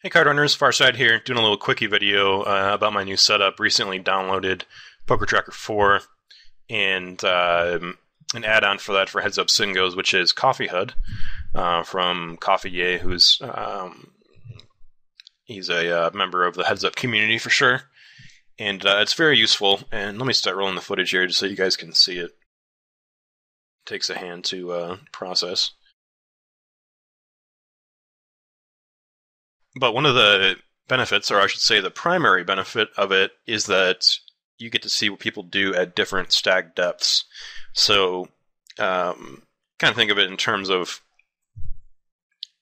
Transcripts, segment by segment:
Hey card runners, Faarcyde here, doing a little quickie video uh, about my new setup. Recently downloaded Poker Tracker 4 and uh, an add-on for that for Heads Up Singos, which is Coffee HUD uh, from Coffee who's um, he's a uh, member of the Heads Up community for sure, and uh, it's very useful. And let me start rolling the footage here just so you guys can see it. Takes a hand to uh, process. But one of the benefits, or I should say the primary benefit of it, is that you get to see what people do at different stack depths. So, um, kind of think of it in terms of,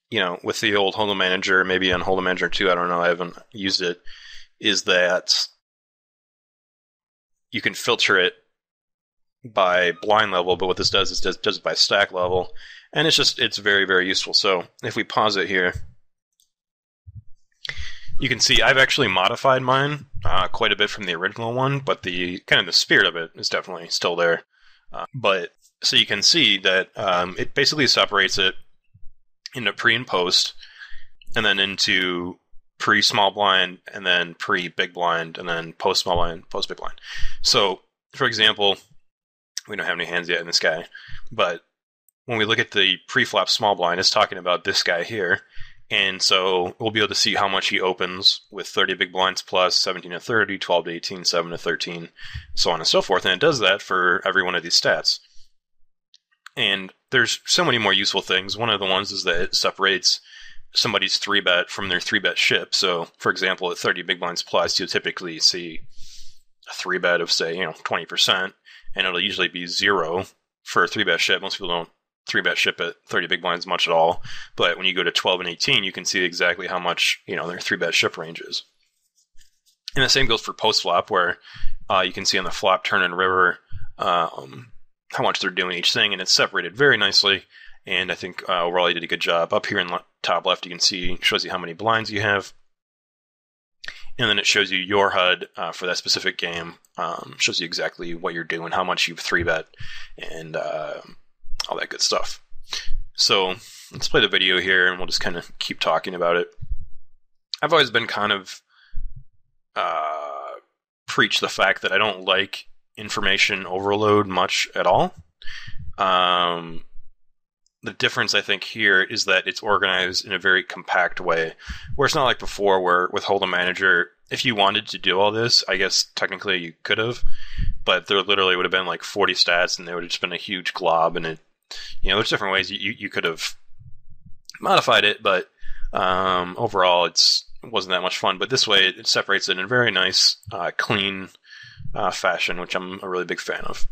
you know, with the old Hold'em Manager, maybe on Hold'em Manager 2, I don't know, I haven't used it, is that you can filter it by blind level, but what this does is does, does it by stack level. And it's just, it's very, very useful. So if we pause it here, you can see I've actually modified mine uh, quite a bit from the original one, but the kind of the spirit of it is definitely still there. Uh, but so you can see that um, it basically separates it into pre and post, and then into pre small blind, and then pre big blind, and then post small blind, post big blind. So, for example, we don't have any hands yet in this guy, but when we look at the pre flop small blind, it's talking about this guy here and so we'll be able to see how much he opens with 30 big blinds plus, 17 to 30, 12 to 18, 7 to 13, so on and so forth. And it does that for every one of these stats. And there's so many more useful things. One of the ones is that it separates somebody's three bet from their three bet ship. So, for example, at 30 big blinds plus, you'll typically see a three bet of, say, you know, 20%, and it'll usually be zero for a three bet ship. Most people don't three bet ship at 30 big blinds much at all. But when you go to 12 and 18, you can see exactly how much, you know, their three bet ship range is. And the same goes for post flop, where uh, you can see on the flop, turn, and river um, how much they're doing each thing, and it's separated very nicely. And I think uh, you did a good job. Up here in the top left, you can see shows you how many blinds you have, and then it shows you your HUD uh, for that specific game. Um, shows you exactly what you're doing, how much you've three bet, and uh, all that good stuff. So let's play the video here and we'll just kind of keep talking about it. I've always been kind of uh, preach the fact that I don't like information overload much at all. Um, the difference I think here is that it's organized in a very compact way, where it's not like before, where with Hold'em Manager, if you wanted to do all this, I guess technically you could have, but there literally would have been like 40 stats, and there would have just been a huge glob, and it you know, there's different ways you, you could have modified it, but um, overall, it's it wasn't that much fun. But this way, it separates it in a very nice, uh, clean uh, fashion, which I'm a really big fan of.